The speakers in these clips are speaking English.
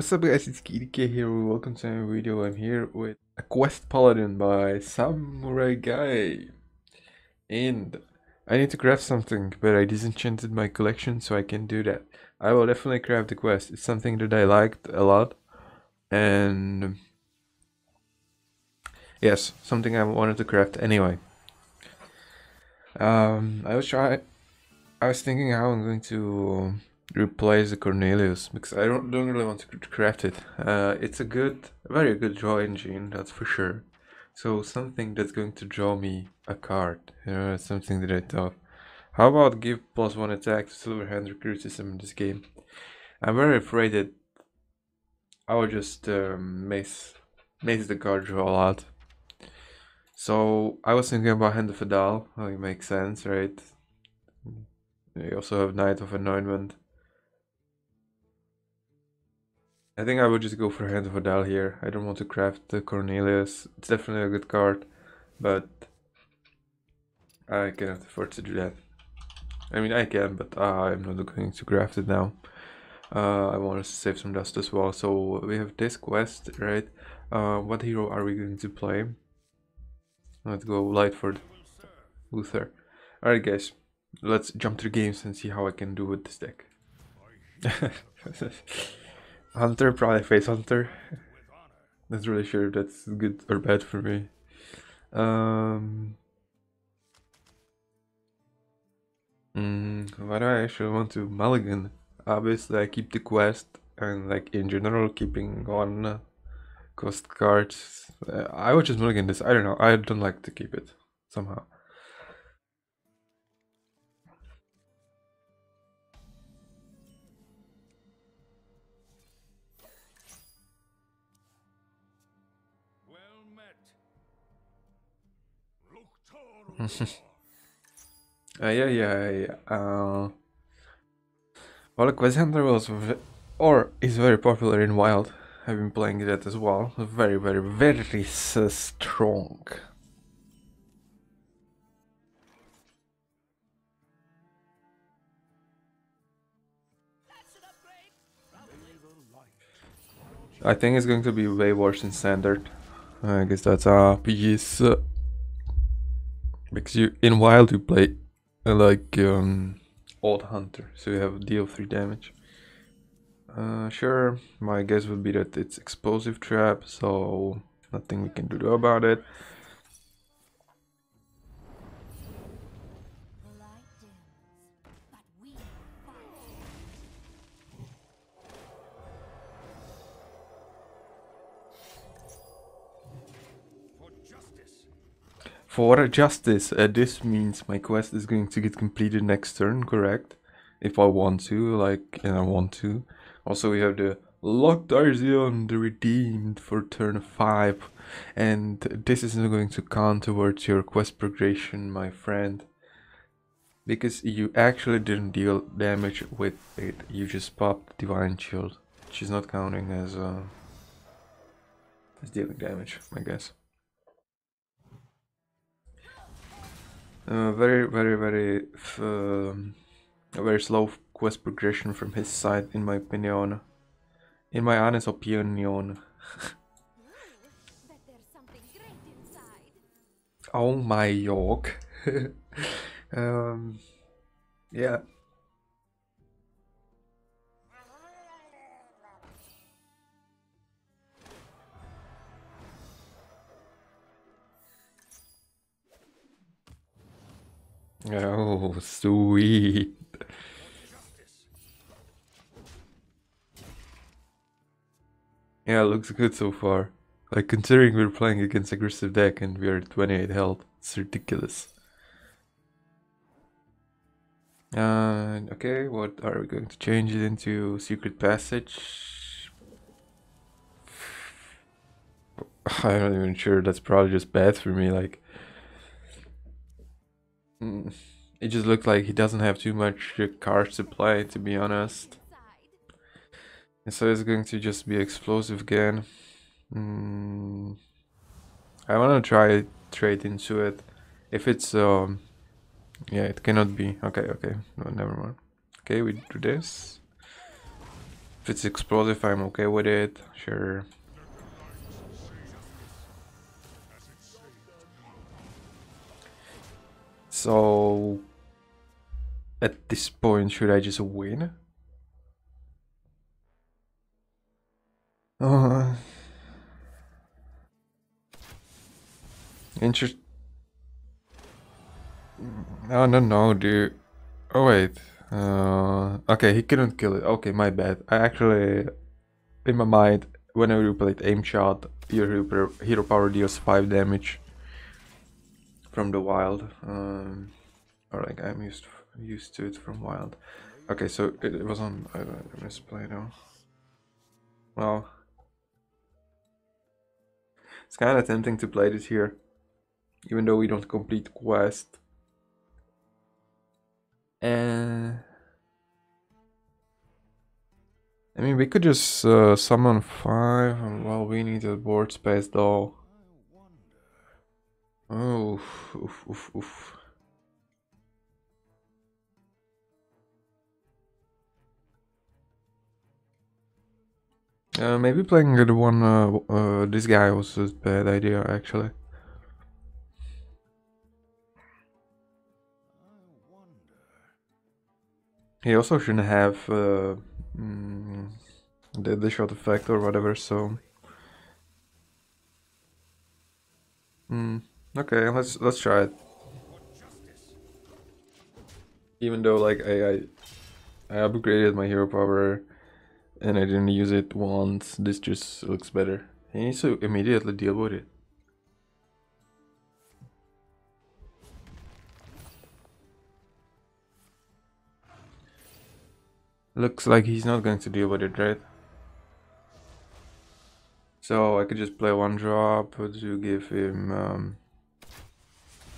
What's up guys, it's KDK here, welcome to my video. I'm here with a Quest Paladin by Samurai Guy. And I need to craft something, but I disenchanted my collection so I can do that. I will definitely craft the quest, it's something that I liked a lot. And yes, something I wanted to craft anyway. Um, I was try I was thinking how I'm going to replace the Cornelius because I don't, don't really want to craft it. Uh, it's a good, very good draw engine, that's for sure. So something that's going to draw me a card, you know, something that I thought. How about give plus one attack to Silverhand recruit system in this game? I'm very afraid that I will just um, miss, miss the card draw a lot. So I was thinking about Hand of A'dal, well, it makes sense, right? You also have Knight of Anointment. I think I would just go for Hand of here. I don't want to craft the Cornelius. It's definitely a good card, but I cannot afford to do that. I mean, I can, but uh, I'm not going to craft it now. Uh, I want to save some dust as well. So we have this quest, right? Uh, what hero are we going to play? Let's go Lightford, Luther. Alright guys, let's jump to the games and see how I can do with this deck. Hunter, probably face Hunter. Not really sure if that's good or bad for me. Um, mm, why do I actually want to mulligan? Obviously, I keep the quest and like in general, keeping on cost cards. Uh, I would just mulligan this. I don't know. I don't like to keep it somehow. Uh, yeah, yeah, yeah. Uh, well, Hunter was, or is very popular in Wild. I've been playing that as well. Very, very, very strong. I think it's going to be way worse in standard. I guess that's a piece. Because you in wild you play uh, like um, old hunter, so you have deal three damage. Uh, sure, my guess would be that it's explosive trap, so nothing we can do about it. For justice, uh, this means my quest is going to get completed next turn, correct? If I want to, like, and I want to. Also, we have the Lothraxion, the Redeemed for turn 5. And this is not going to count towards your quest progression, my friend. Because you actually didn't deal damage with it, you just popped Divine Shield. Is not counting as, uh, as dealing damage, I guess. Uh, very, very, very, um, very slow quest progression from his side, in my opinion. In my honest opinion. oh my York. um, yeah. Oh, sweet. Yeah, looks good so far. Like, considering we're playing against aggressive deck and we are 28 health, it's ridiculous. Uh, okay, what are we going to change it into? Secret Passage? I'm not even sure, that's probably just bad for me, like... Mm, it just looks like he doesn't have too much cards to play, to be honest. And so it's going to just be explosive again. Mm, I want to try trade into it. If it's, um, yeah, it cannot be. Okay, okay, no, never mind. Okay, we do this. If it's explosive, I'm okay with it. Sure. So, at this point, should I just win? Uh, interest. Oh, no, no, dude. Oh, wait. Uh, okay, he couldn't kill it. Okay, my bad. I actually, in my mind, whenever you play aim shot, your hero power deals 5 damage from the wild. Um, or like I'm used used to it from wild. Okay, so it, it was on. I, I misplay now. Well, it's kind of tempting to play this here, even though we don't complete quest. And I mean, we could just uh, summon five. Well, we need a board space though. Oh, oof, oof, oof. Uh, maybe playing the one, uh, uh, this guy was a bad idea, actually. He also shouldn't have uh, mm, the, the shot effect or whatever, so... Hmm. Okay, let's let's try it. Even though like I I, I upgraded my hero power and I didn't use it once, this just looks better. He needs to immediately deal with it. Looks like he's not going to deal with it, right? So I could just play one drop to give him um,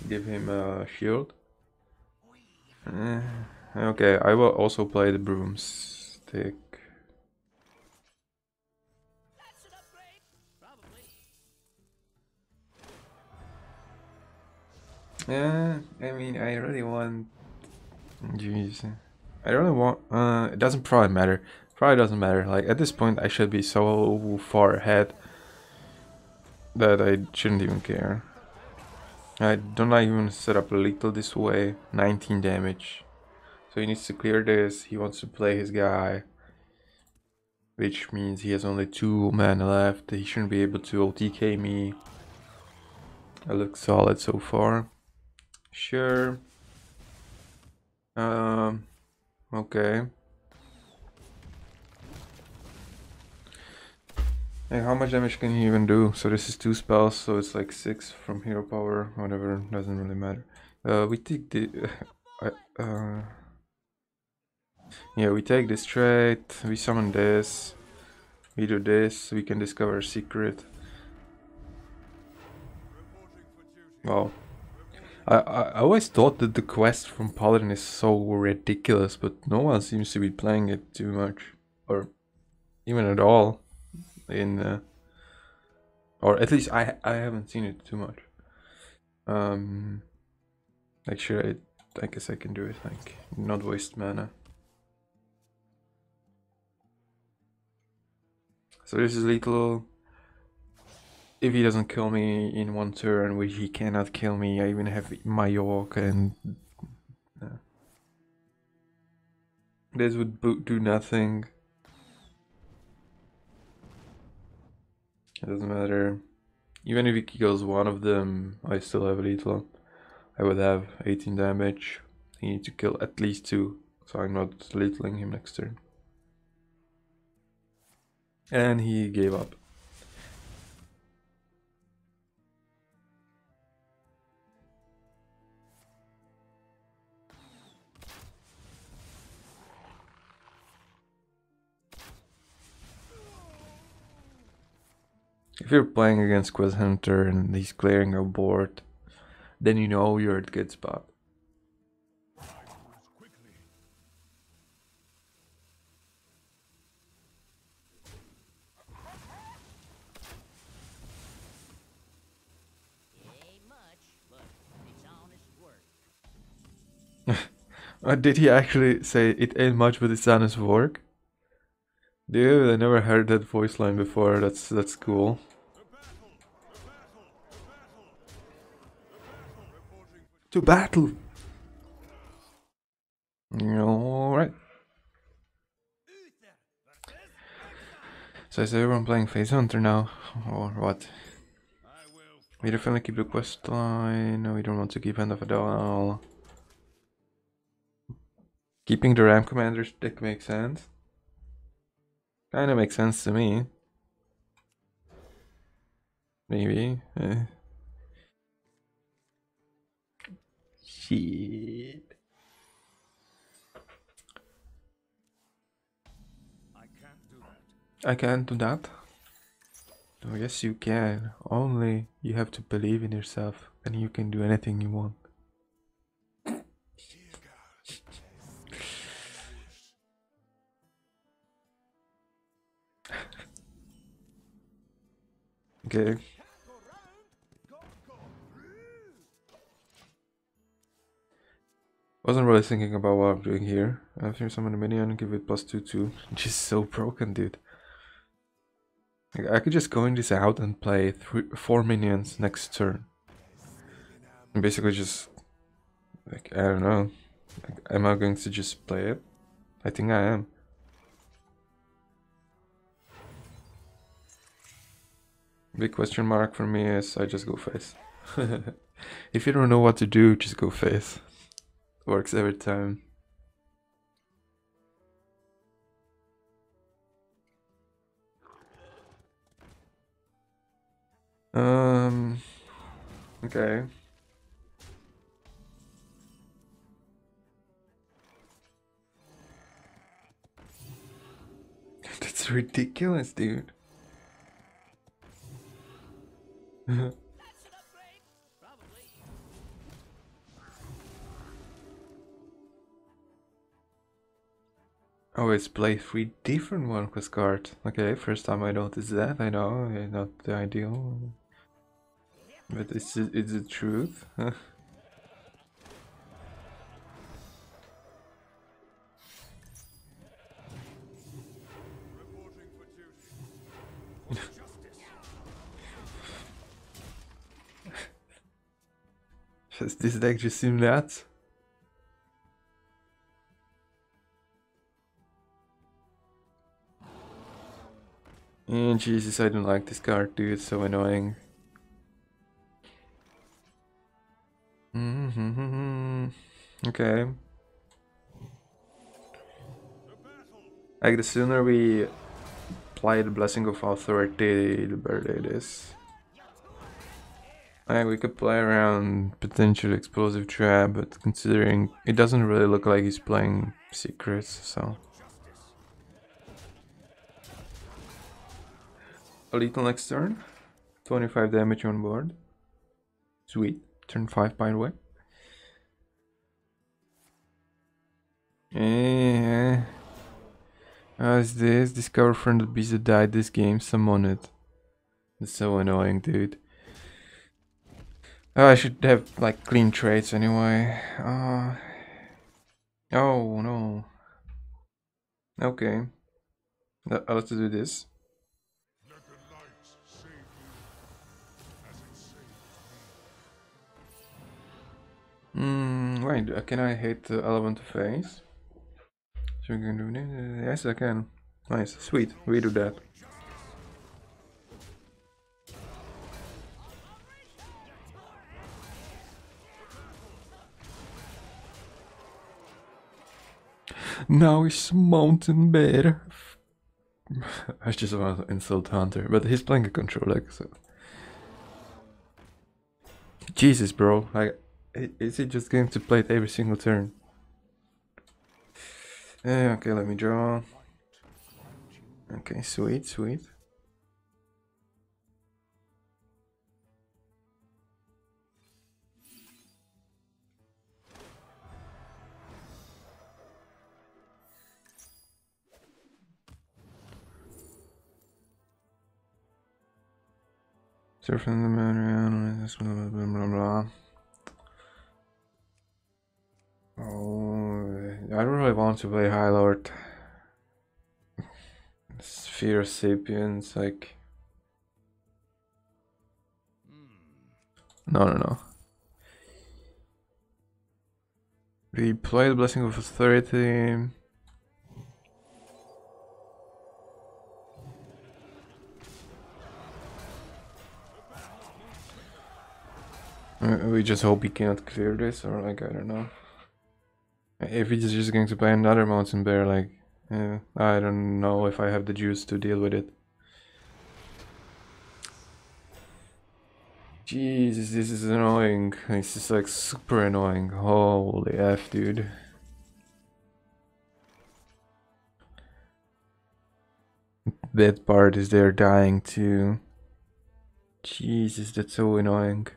give him a shield. Uh, okay, I will also play the broomstick. Yeah, I mean, I really want. Jeez, I really want. Uh, it doesn't probably matter. Probably doesn't matter. Like at this point, I should be so far ahead that I shouldn't even care. I don't even set up a little this way. 19 damage. So he needs to clear this. He wants to play his guy. Which means he has only two men left. He shouldn't be able to OTK me. I look solid so far. Sure. Um, okay. How much damage can he even do? So this is two spells, so it's like six from hero power, whatever, doesn't really matter. Uh, we take the... Uh, uh, yeah, we take this trait, we summon this, we do this, we can discover a secret. Well, I, I, I always thought that the quest from Paladin is so ridiculous, but no one seems to be playing it too much, or even at all in uh, or at least I I haven't seen it too much. Um, like sure, I, I guess I can do it. Like not waste mana. So this is lethal. If he doesn't kill me in one turn, which he cannot kill me, I even have my York and this would do nothing. It doesn't matter. Even if he kills one of them, I still have lethal. I would have 18 damage. He needs to kill at least two, so I'm not lethaling him next turn. And he gave up. If you're playing against Quest Hunter and he's clearing a board, then you know you're at good spot. uh, did he actually say it ain't much but it's honest work? Dude, I never heard that voice line before. That's that's cool. To battle. All right. So is everyone playing Face Hunter now, or what? We definitely keep the quest line. We don't want to keep End of it all. Keeping the Ram Commander's deck makes sense. Kinda makes sense to me. Maybe. Eh. Shit. I can't do that. Oh, yes, you can. Only you have to believe in yourself and you can do anything you want. okay. I wasn't really thinking about what I'm doing here. After summon a minion, give it plus 2 2. Just so broken, dude. I could just go in this out and play three, four minions next turn. And basically just, like, I don't know. Like, am I going to just play it? I think I am. Big question mark for me is I just go face. if you don't know what to do, just go face. Works every time. Um. Okay. That's ridiculous, dude. Always play three different one quest cards. Okay, first time I noticed that. I know, it's not the ideal. But it's it's the truth. This deck just seem nuts? And Jesus, I don't like this card, dude. It's so annoying. Mm -hmm. Okay. Like, the sooner we apply the Blessing of Authority, the better it is. Like, we could play around potential explosive trap, but considering it doesn't really look like he's playing secrets, so... A little next turn. 25 damage on board. Sweet. Turn 5 by the way. Yeah. How's this? Discover friend the that died this game. Summon it. It's so annoying, dude. Oh, I should have like clean traits anyway. Uh, oh no. Okay. Let's do this. Hmm, wait, uh, can I hit the elemental phase? So we can do this? Yes, I can. Nice, sweet, we do that. Now he's mountain bear. I just want to insult Hunter, but he's playing a controller, so. Jesus, bro! Like is it just going to play it every single turn? Uh, okay, let me draw. Okay, sweet, sweet. Surfing the moon around, blah blah blah. Oh, I don't really want to play High Lord. Sphere Sapiens, like. No, no, no. We the Blessing of Authority. Uh, we just hope he cannot clear this, or like, I don't know. If he's just going to play another Mountain Bear, like, uh, I don't know if I have the juice to deal with it. Jesus, this is annoying. This is like super annoying. Holy F, dude. That part is there dying too. Jesus, that's so annoying.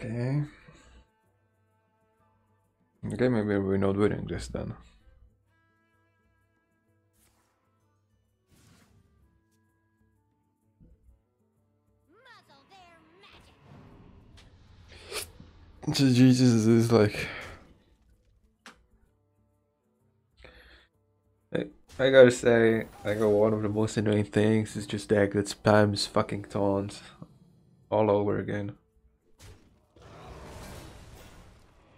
Okay. Okay, maybe we're not winning this then. Jesus is like I gotta say, I got one of the most annoying things is just that that spams fucking taunts all over again.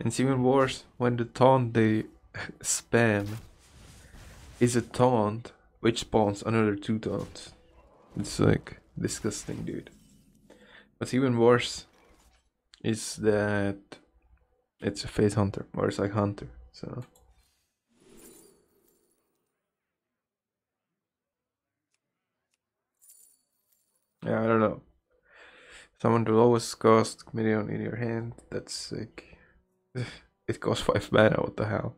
It's even worse when the taunt they spam is a taunt which spawns another two taunts. It's like disgusting, dude. What's even worse is that it's a face hunter, or it's like hunter, so. Yeah, I don't know. Someone the lowest cost million in your hand. That's like it costs five mana. What the hell?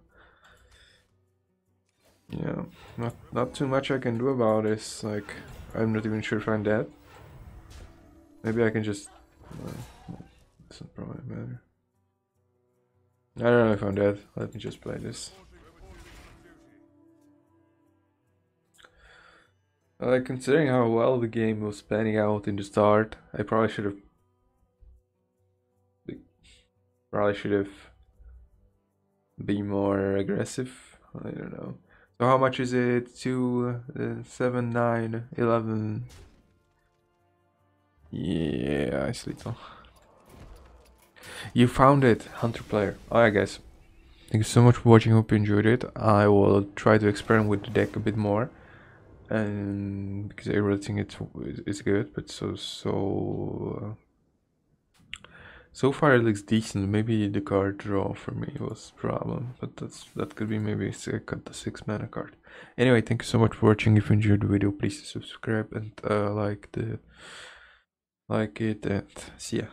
Yeah, not not too much I can do about this. Like I'm not even sure if I'm dead. Maybe I can just. Uh, doesn't probably matter. I don't know if I'm dead. Let me just play this. Like considering how well the game was panning out in the start, I probably should have probably should have been more aggressive. I don't know. So how much is it? Two, uh, seven, nine, eleven. Yeah, I little. You found it, Hunter player. Alright guys. Thank you so much for watching, hope you enjoyed it. I will try to experiment with the deck a bit more and because I really think it's it's good, but so so uh, so far it looks decent. Maybe the card draw for me was problem, but that's that could be maybe I cut the six mana card. Anyway, thank you so much for watching. If you enjoyed the video, please subscribe and uh, like the like it and see ya.